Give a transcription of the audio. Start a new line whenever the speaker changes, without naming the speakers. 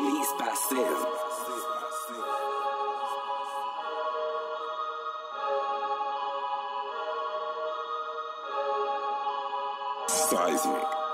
Mis paseos. Seismic.